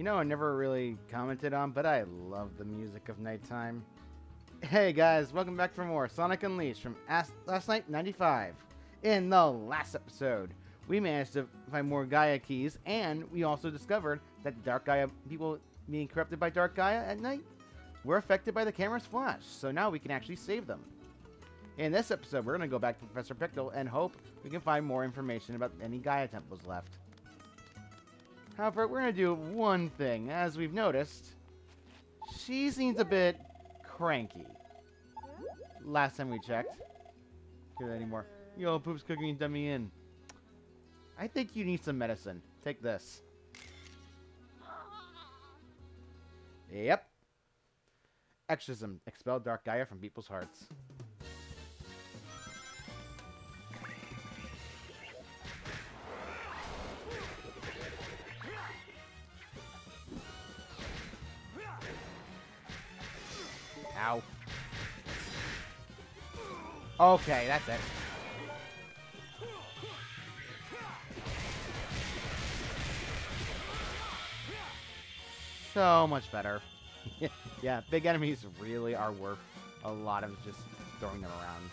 You know, I never really commented on, but I love the music of nighttime. Hey guys, welcome back for more Sonic Unleashed from As Last Night 95. In the last episode, we managed to find more Gaia keys, and we also discovered that Dark Gaia people being corrupted by Dark Gaia at night were affected by the camera's flash, so now we can actually save them. In this episode, we're going to go back to Professor Pickle and hope we can find more information about any Gaia temples left. However, we're going to do one thing. As we've noticed, she seems a bit cranky. Last time we checked. That anymore. Yo, Poop's cooking dummy in. I think you need some medicine. Take this. Yep. Exorcism. Expel Dark Gaia from people's hearts. Ow. Okay, that's it. So much better. yeah, big enemies really are worth a lot of just throwing them around.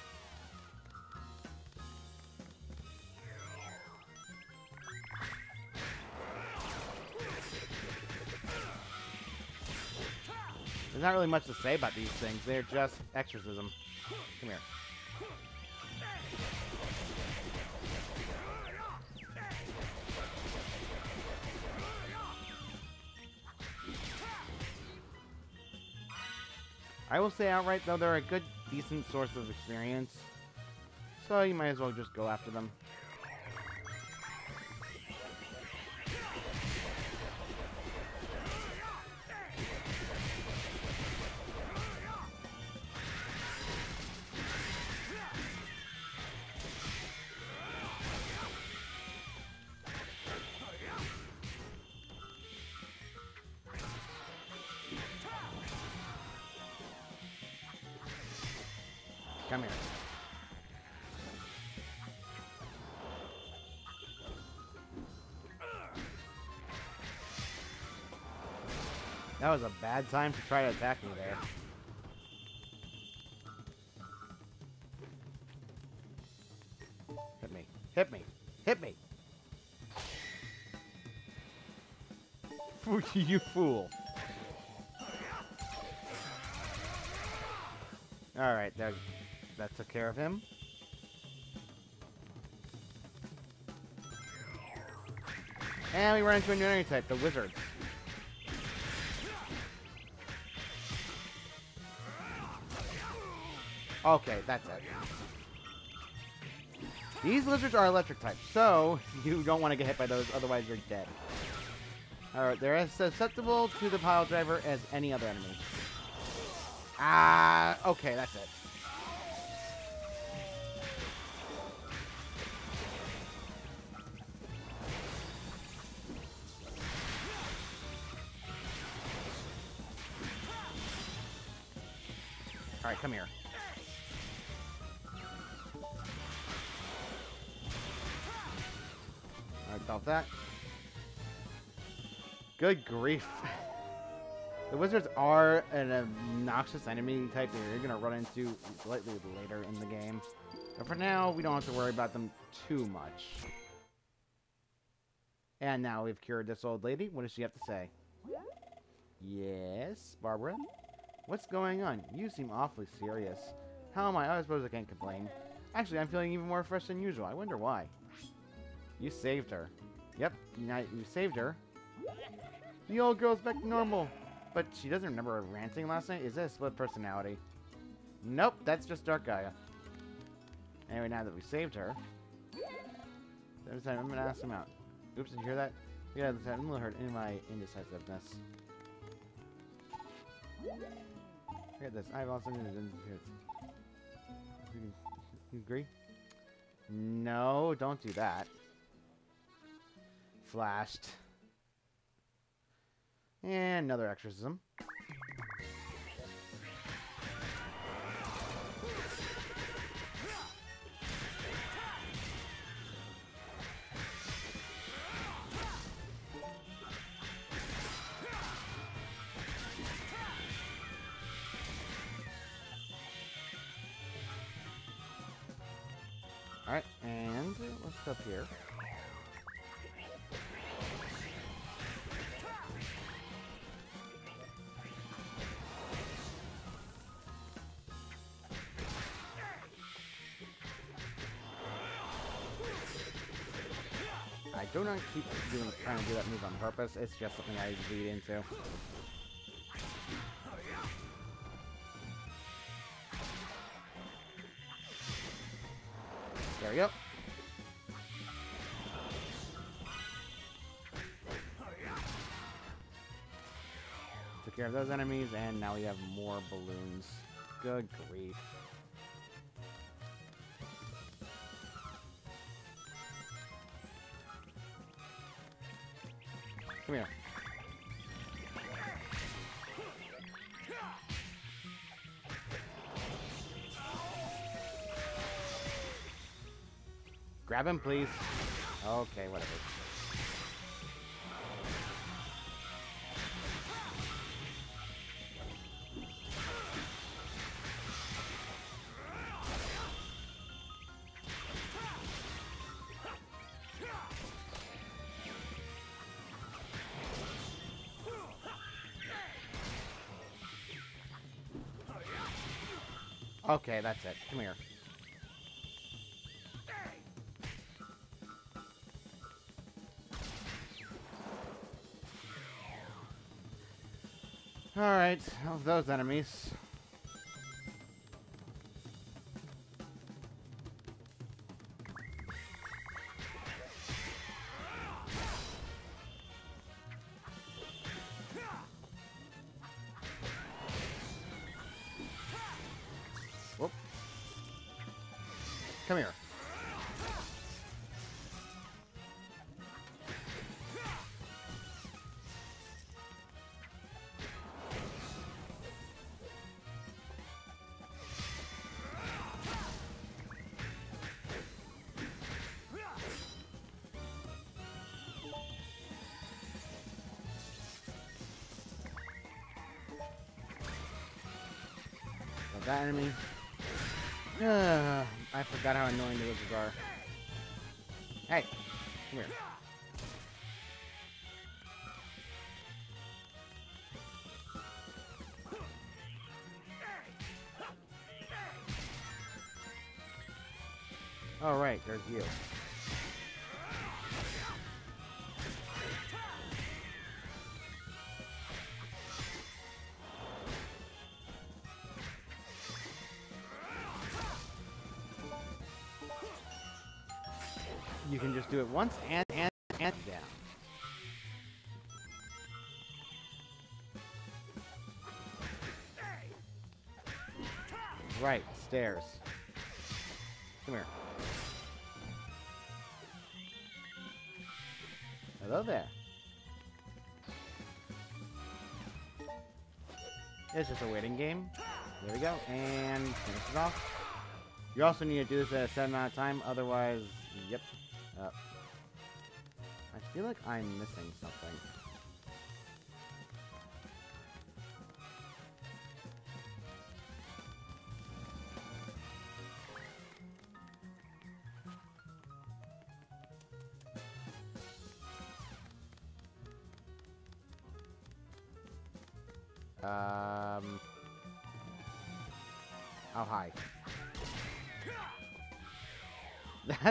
There's not really much to say about these things. They're just exorcism. Come here. I will say outright, though, they're a good, decent source of experience. So you might as well just go after them. Come here. That was a bad time to try to attack me there. Hit me. Hit me. Hit me. you fool. Took care of him. And we run into a new enemy type, the wizards. Okay, that's it. These lizards are electric types, so you don't want to get hit by those, otherwise you're dead. Alright, they're as susceptible to the pile driver as any other enemy. Ah, okay, that's Alright, come here. Alright, stop that. Good grief. the wizards are an obnoxious enemy type that you're going to run into slightly later in the game. But for now, we don't have to worry about them too much. And now we've cured this old lady. What does she have to say? Yes, Barbara? What's going on? You seem awfully serious. How am I? I suppose I can't complain. Actually, I'm feeling even more fresh than usual. I wonder why. You saved her. Yep, you, saved her. The old girl's back to normal. But she doesn't remember ranting last night? Is that split personality? Nope, that's just Dark Gaia. Anyway, now that we saved her, every time I'm gonna ask him out. Oops, did you hear that? Yeah, I'm a little hurt in my indecisiveness. At this. I've also been You agree? No, don't do that. Flashed. And another exorcism. Trying to do that move on purpose. It's just something I lead into. There we go. Took care of those enemies, and now we have more balloons. Good grief. Come here. Grab him, please. Okay, whatever. Okay, that's it. Come here. Alright, those enemies. Come here. That enemy. Uh, I forgot how annoying the wizards are. Hey, come here. All right, there's you. You can just do it once and and and down. Right, stairs. Come here. Hello there. It's just a waiting game. There we go. And finish it off. You also need to do this at a set amount of time, otherwise, yep. Uh, I feel like I'm missing something.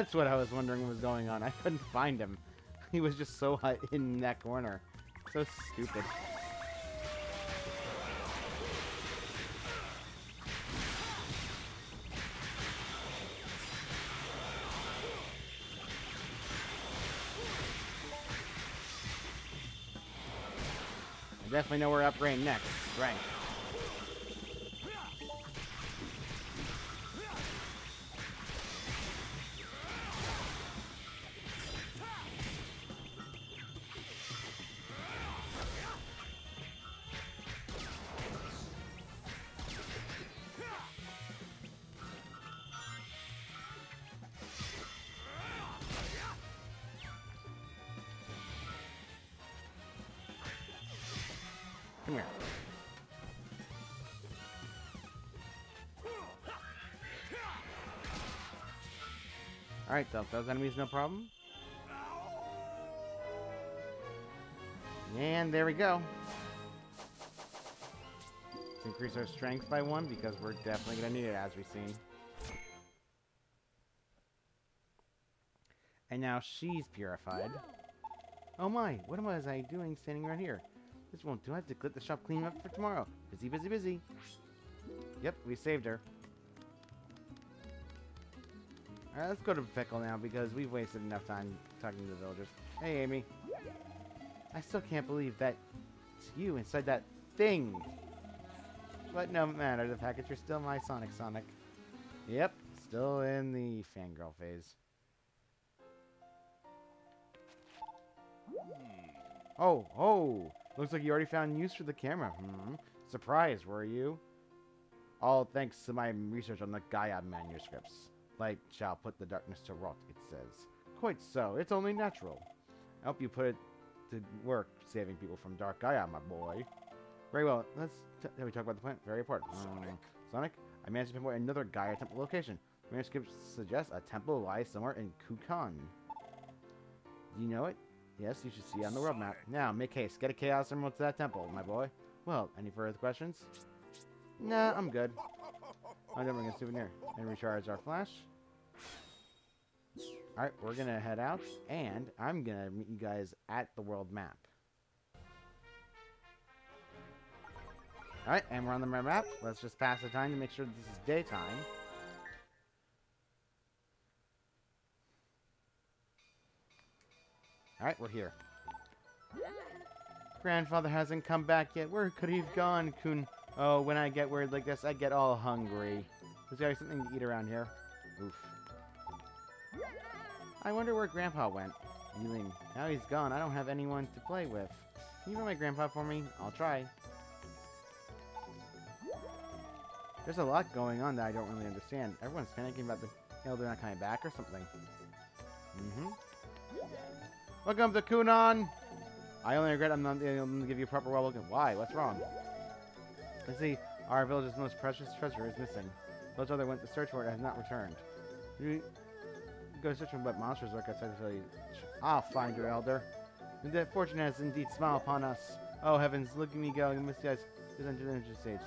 That's what I was wondering was going on. I couldn't find him. He was just so high in that corner. So stupid. I definitely know where to upgrade next. Rank. Alright, so those enemies no problem. And there we go. Let's increase our strength by one because we're definitely going to need it as we've seen. And now she's purified. Oh my, what am I doing standing right here? This won't do. I have to clip the shop clean up for tomorrow. Busy, busy, busy. Yep, we saved her. Alright, let's go to Pickle now because we've wasted enough time talking to the villagers. Hey, Amy. I still can't believe that it's you inside that thing. But no matter the that you're still my Sonic Sonic. Yep, still in the fangirl phase. Oh, oh! Looks like you already found use for the camera. Hmm. Surprised, were you? All thanks to my research on the Gaia manuscripts. Light shall put the darkness to rot, it says. Quite so. It's only natural. I hope you put it to work saving people from Dark Gaia, my boy. Very well. Let's t we talk about the plan. Very important. Sonic. Sonic, I managed to pinpoint another Gaia temple location. The manuscript suggests a temple lies somewhere in Chun-nan. Do you know it? Yes, you should see on the world map. Now, make haste. Get a Chaos Emerald to that temple, my boy. Well, any further questions? Nah, I'm good. I'm gonna bring a souvenir and recharge our flash. Alright, we're gonna head out, and I'm gonna meet you guys at the world map. Alright, and we're on the map. Let's just pass the time to make sure this is daytime. Alright, we're here. Grandfather hasn't come back yet. Where could he have gone, Kun? Oh, when I get word like this, I get all hungry. Is there something to eat around here? Oof. I wonder where Grandpa went. Now he's gone. I don't have anyone to play with. Can you run my grandpa for me? I'll try. There's a lot going on that I don't really understand. Everyone's panicking about the Elder not coming back or something. Mm-hmm. Welcome to Chun-nan! I only regret I'm not able to give you a proper welcome. Why? What's wrong? I see, our village's most precious treasure is missing. Those other went to search for it and has not returned. You go searching but monsters like I to you. I'll find your elder. The fortune has indeed smiled upon us. Oh heavens, look at me go, must guys is under the stage.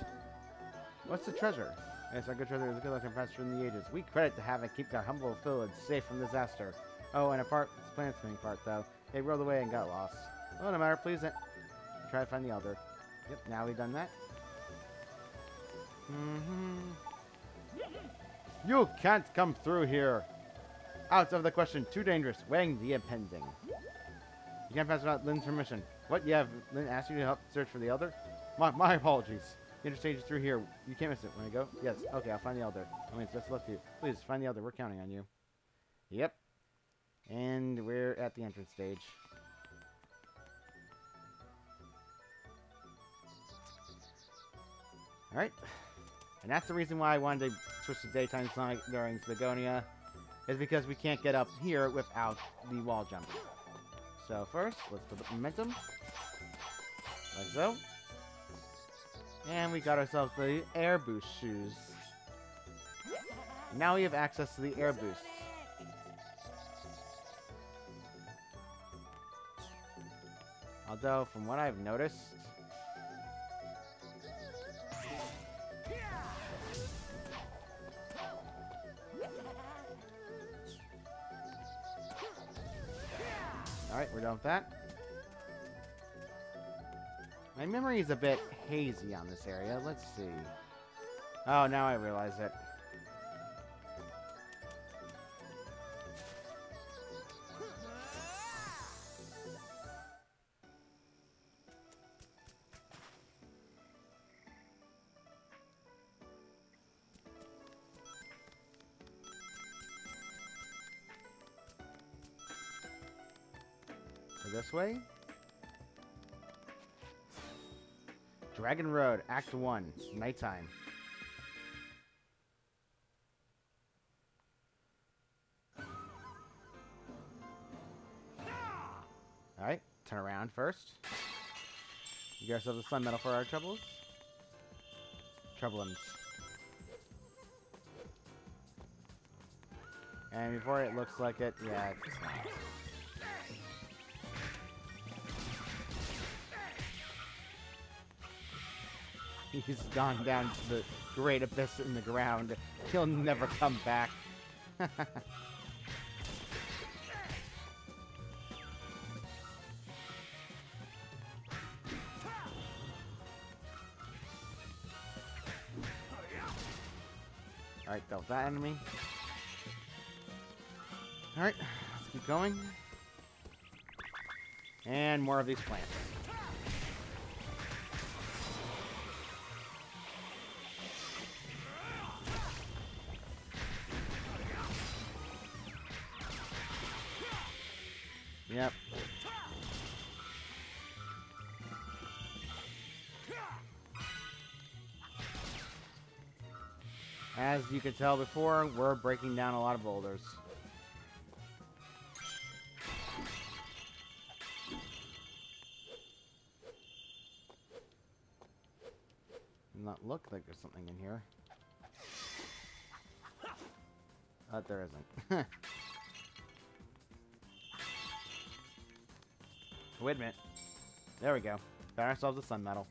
What's the treasure? Yes, our good treasure is a good luck and faster in the ages. We credit to having keep our humble village safe from disaster. Oh, and a part, plant swing part, though. They rolled away and got lost. Oh, no matter, please uh, try to find the Elder. Yep, now we've done that. Mm -hmm. You can't come through here. Out of the question. Too dangerous. Weighing the impending. You can't pass without Lynn's permission. What? You have Lynn asked you to help search for the Elder? My, my apologies. The interstage is through here. You can't miss it. when I go? Yes. Okay, I'll find the Elder. I mean, just left to you. Please, find the Elder. We're counting on you. Yep. And we're at the entrance stage. Alright. And that's the reason why I wanted to switch to daytime Sonic during Spagonia. Is because we can't get up here without the wall jump. So first, let's put the momentum. Like so. And we got ourselves the air boost shoes. Now we have access to the air boost. Although, from what I've noticed... We're done with that. My memory is a bit hazy on this area. Let's see. Oh, now I realize it. Dragon Road, Act 1, nighttime. Alright, turn around first. You get ourselves a Sun Medal for our troubles. Troublums. And before it looks like it, yeah, it's not. He's gone down to the great abyss in the ground. He'll never come back. Alright, was that enemy. Alright, let's keep going. And more of these plants. You could tell before, we're breaking down a lot of boulders. Not look like there's something in here. But there isn't. Wait a minute. There we go. Found ourselves a sun medal.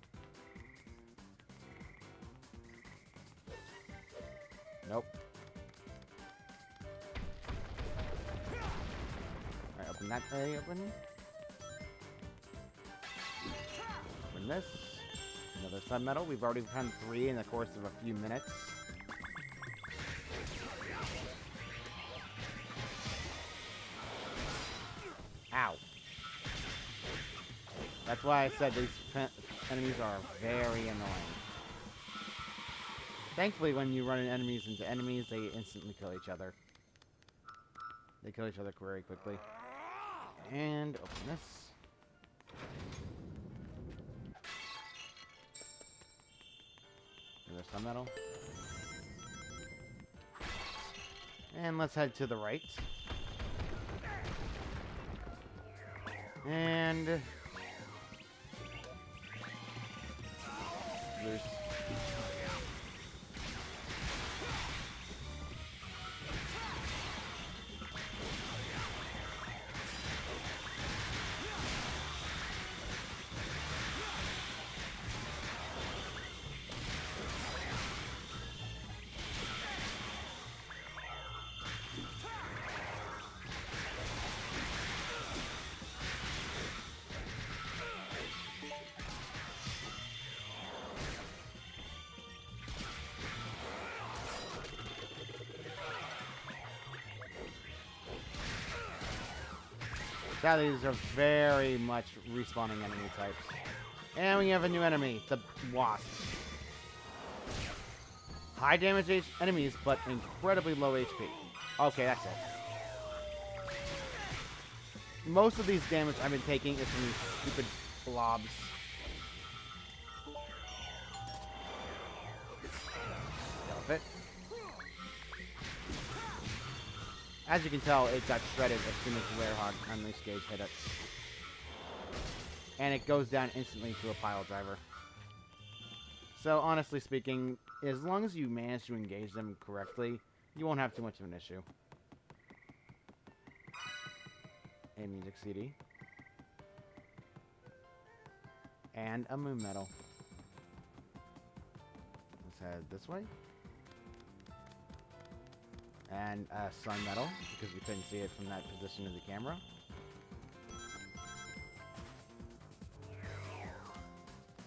Nope. Alright, open that area open. Open this. Another sun medal. We've already found three in the course of a few minutes. Ow. That's why I said these enemies are very annoying. Thankfully, when you run enemies into enemies, they instantly kill each other. They kill each other very quickly. And open this. Another sun medal. And let's head to the right. And there's These are very much respawning enemy types. And we have a new enemy, the Wasp. High damage enemies, but incredibly low HP. Okay, that's it. Most of these damage I've been taking is from these stupid blobs. As you can tell, it got shredded as soon as Werehog Unleashed Gauge hit it. And it goes down instantly to a pile driver. So, honestly speaking, as long as you manage to engage them correctly, you won't have too much of an issue. A music CD. And a moon medal. Let's head this way and a sun Medal, because we couldn't see it from that position of the camera.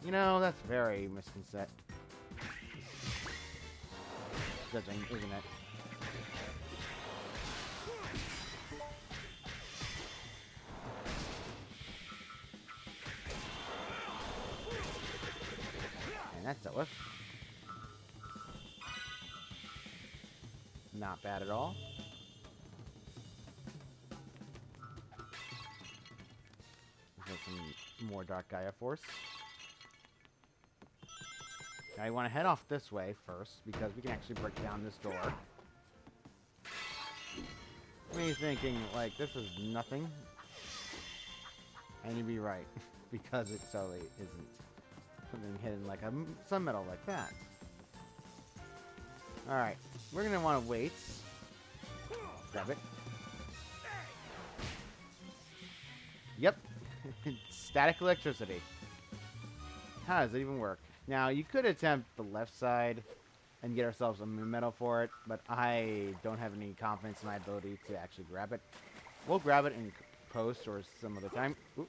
You know, that's very misconcept. Judging, isn't it? And that's dealt with. Bad at all. Some more Dark Gaia Force. Now you want to head off this way first, because we can actually break down this door. Me thinking, like, this is nothing. And you'd be right, because it totally isn't something hidden like a sun medal like that. Alright, we're gonna want to wait. Grab it. Yep. Static electricity. How does it even work? Now, you could attempt the left side and get ourselves a moon medal for it, but I don't have any confidence in my ability to actually grab it. We'll grab it in post or some other time. Oop.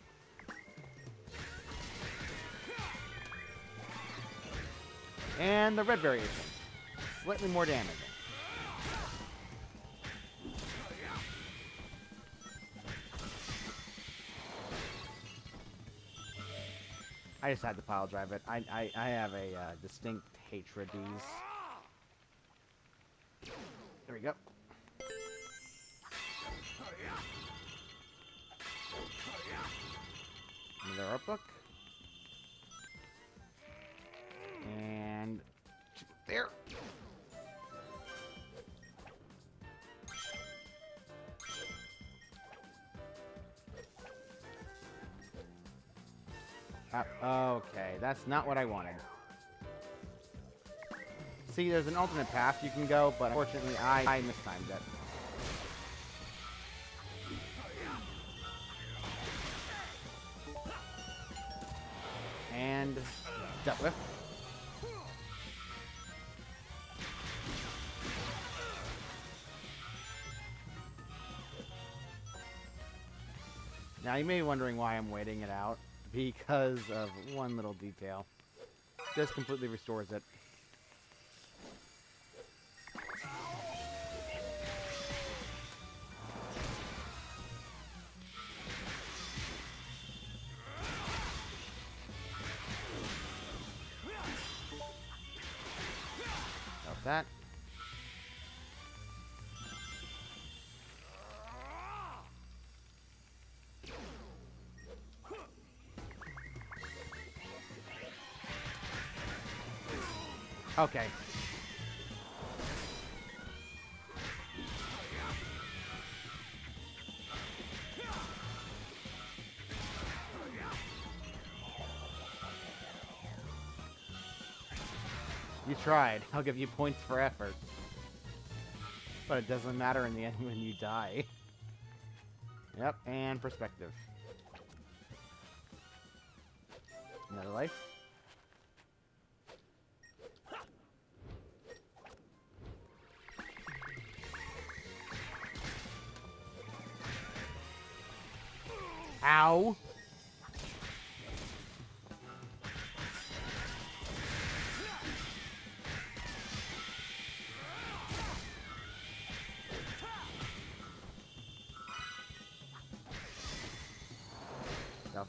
And the red variation. Slightly more damage. I just had to pile drive it. I, I, I have a uh, distinct hatred of these. There we go. Another art book. Uh, okay, that's not what I wanted. See, there's an alternate path you can go, but unfortunately I, I mistimed it. And dealt with. Now you may be wondering why I'm waiting it out because of one little detail. Just completely restores it. Okay. You tried. I'll give you points for effort. But it doesn't matter in the end when you die. Yep, and perspective. Another life.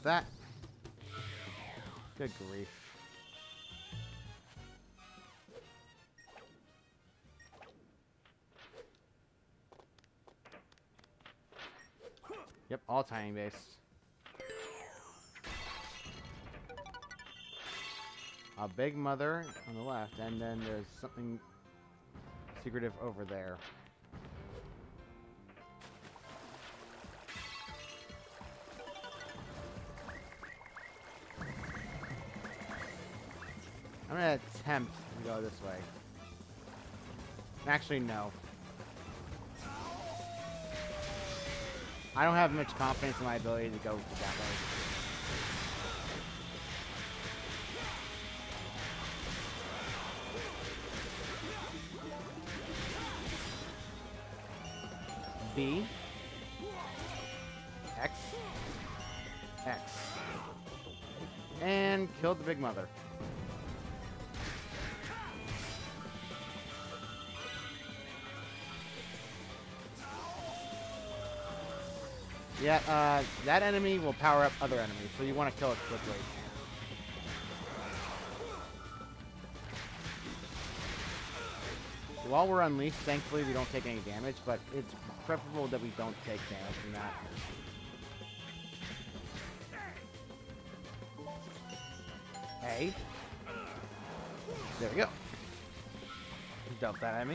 That. Good grief. Yep, all timing based. A big mother on the left, and then there's something secretive over there. I'm gonna attempt to go this way. Actually, no. I don't have much confidence in my ability to go that way. B X X and killed the big mother. Yeah, uh, that enemy will power up other enemies, so you want to kill it quickly. While we're unleashed, thankfully we don't take any damage, but it's preferable that we don't take damage from that. Hey. There we go. Dump that at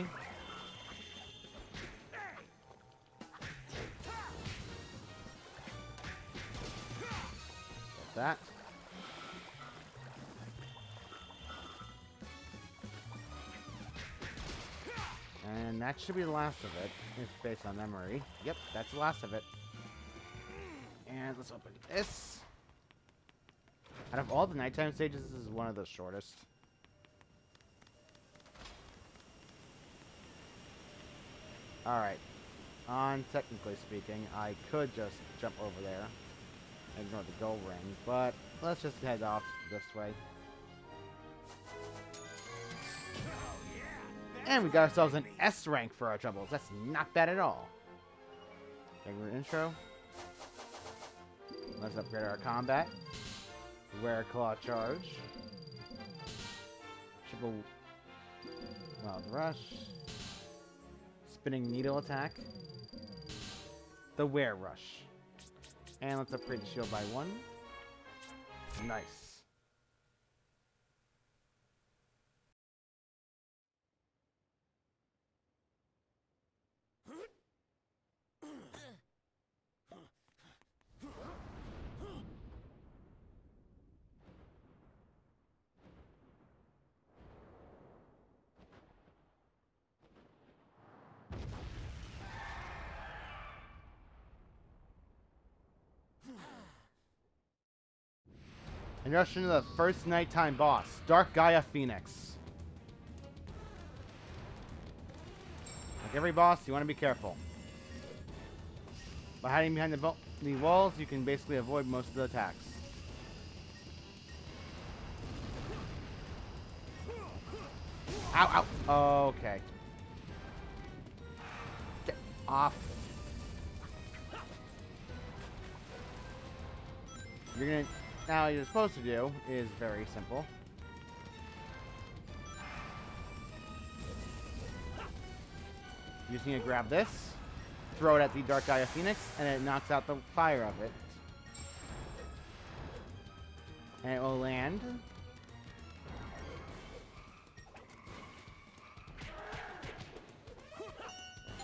that. And that should be the last of it, if based on memory. Yep, that's the last of it. And let's open this. Out of all the nighttime stages, this is one of the shortest. Alright. On technically speaking, I could just jump over there. Ignore the gold ring, but let's just head off this way. And we got ourselves an S rank for our troubles. That's not bad at all. Regular intro. Let's upgrade our combat. Wear Claw Charge. Triple Wild Rush. Spinning Needle Attack. The Wear Rush. And let's upgrade the shield by one. Nice. Rush into the first nighttime boss, Dark Gaia Phoenix. Like every boss, you want to be careful. By hiding behind the, the walls, you can basically avoid most of the attacks. Ow, ow. Okay. Get off. You're gonna now, you're supposed to do is very simple. You just need to grab this, throw it at the Dark Gaia Phoenix, and it knocks out the fire of it. And it will land.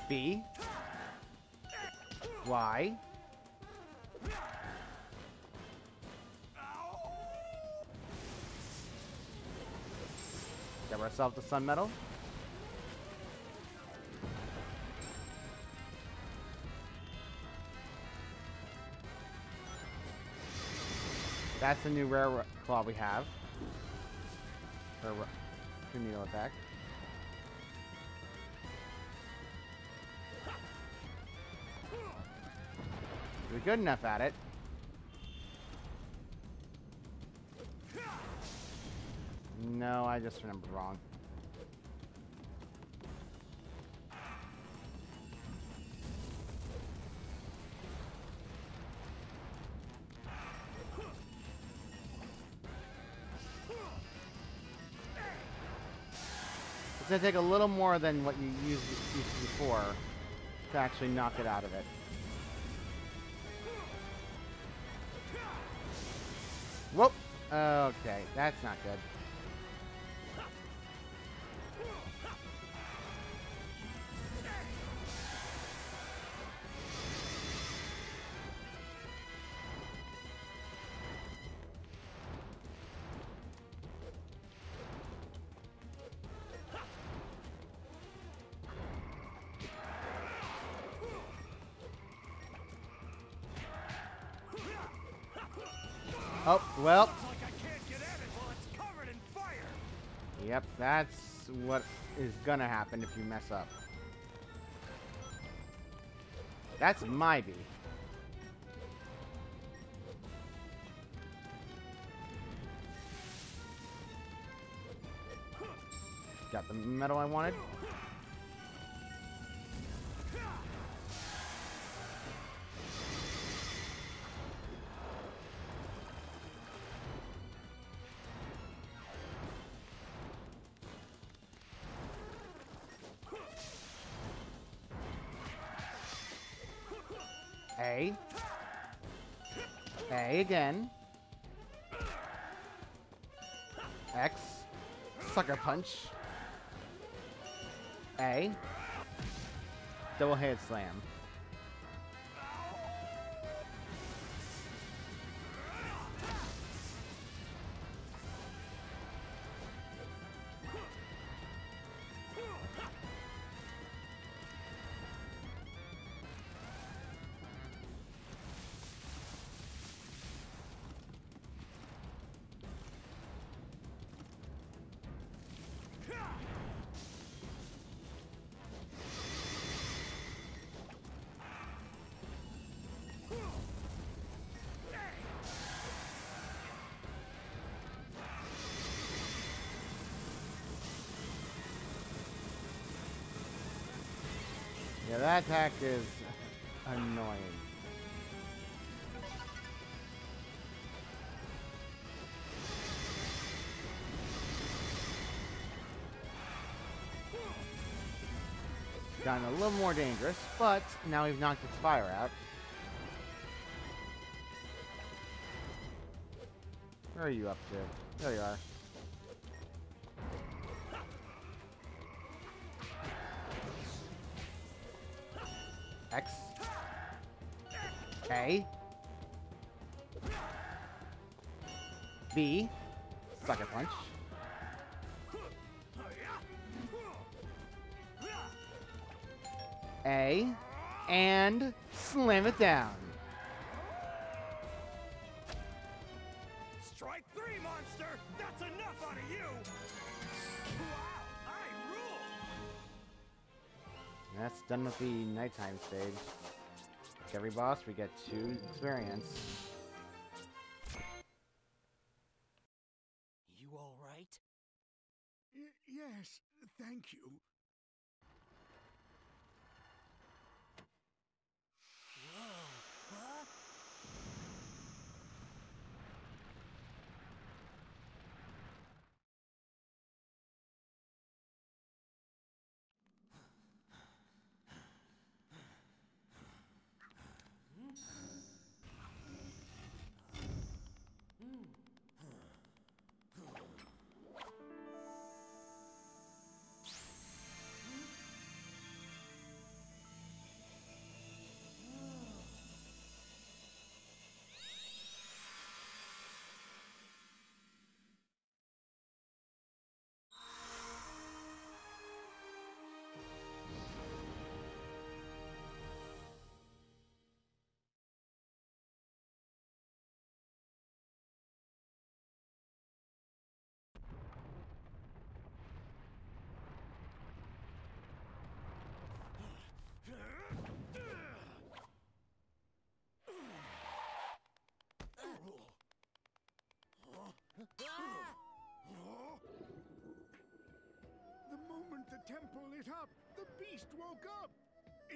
B. Y. Grab ourselves the Sun Medal. That's the new rare claw we have. For needle attack. We're good enough at it. No, I just remembered wrong. It's gonna take a little more than what you used, used before to actually knock it out of it. Whoop! Okay, that's not good. Well. Yep, that's what is gonna happen if you mess up. That's my bee. Got the medal I wanted. Again. X. Sucker punch. A. Double head slam. Yeah, that attack is annoying. Gotten a little more dangerous, but now we've knocked its fire out. Where are you up to? There you are. Strike three, monster! That's enough out of you! Wow, I rule! And that's done with the nighttime stage. Like every boss, we get two experience. You all right? Yes, thank you.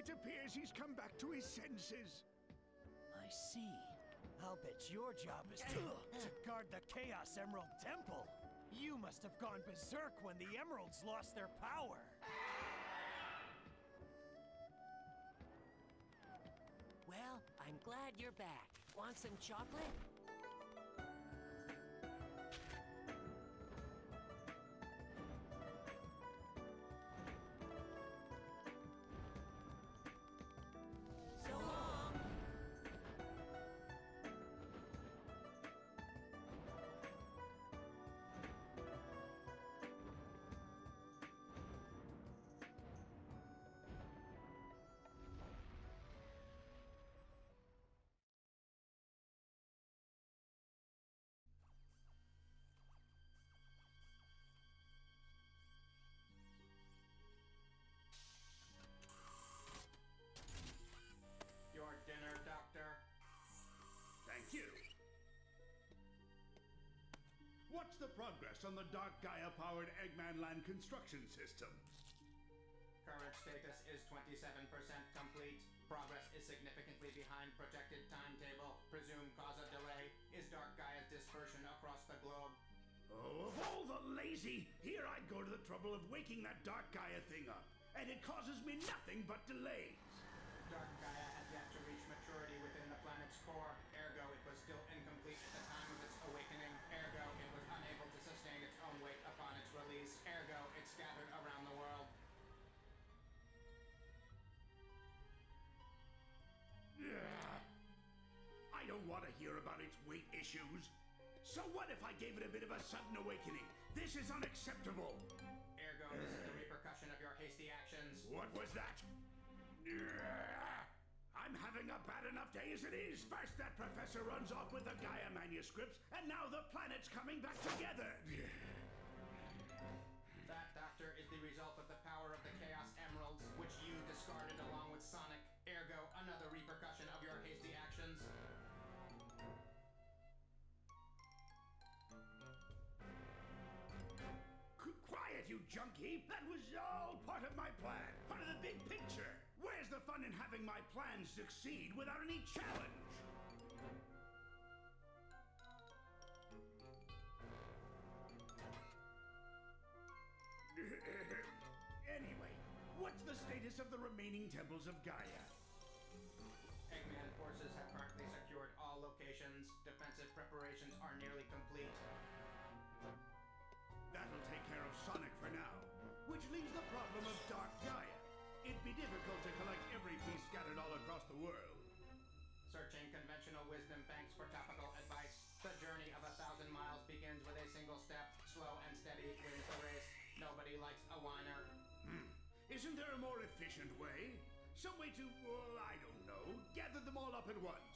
It appears he's come back to his senses. I see. I'll bet your job is to, to guard the Chaos Emerald Temple. You must have gone berserk when the emeralds lost their power. Well, I'm glad you're back. Want some chocolate? What's the progress on the Dark Gaia powered Eggman Land construction system? Current status is 27% complete. Progress is significantly behind projected timetable. Presumed cause of delay is Dark Gaia's dispersion across the globe. Oh, of all the lazy, here I go to the trouble of waking that Dark Gaia thing up, and it causes me nothing but delays. Dark Gaia has yet to reach maturity within the planet's core, want to hear about its weight issues. So what if I gave it a bit of a sudden awakening? This is unacceptable. Ergo this is the repercussion of your hasty actions. What was that? I'm having a bad enough day as it is. First, that professor runs off with the Gaia manuscripts, and now the planet's coming back together. That, Doctor, is the result of the power of the Chaos Emeralds, which you discarded along with Sonic. That was all part of my plan, part of the big picture. Where's the fun in having my plans succeed without any challenge? anyway, what's the status of the remaining temples of Gaia? Eggman forces have currently secured all locations. Defensive preparations are nearly complete. Wisdom banks for topical advice. The journey of a thousand miles begins with a single step. Slow and steady wins the race. Nobody likes a whiner. Hmm. Isn't there a more efficient way? Some way to, well, I don't know, gather them all up at once.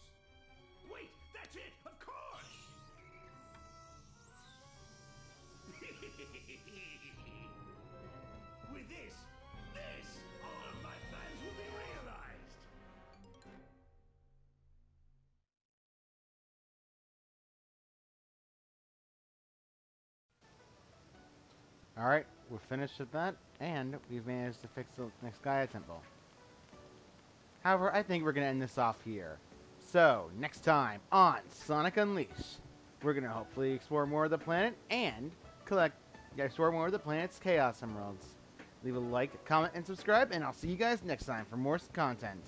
Wait, that's it, of course! With this, All right, we're finished with that, and we've managed to fix the next Gaia Temple. However, I think we're going to end this off here. So, next time on Sonic Unleashed, we're going to hopefully explore more of the planet and collect, explore more of the planet's Chaos Emeralds. Leave a like, comment, and subscribe, and I'll see you guys next time for more content.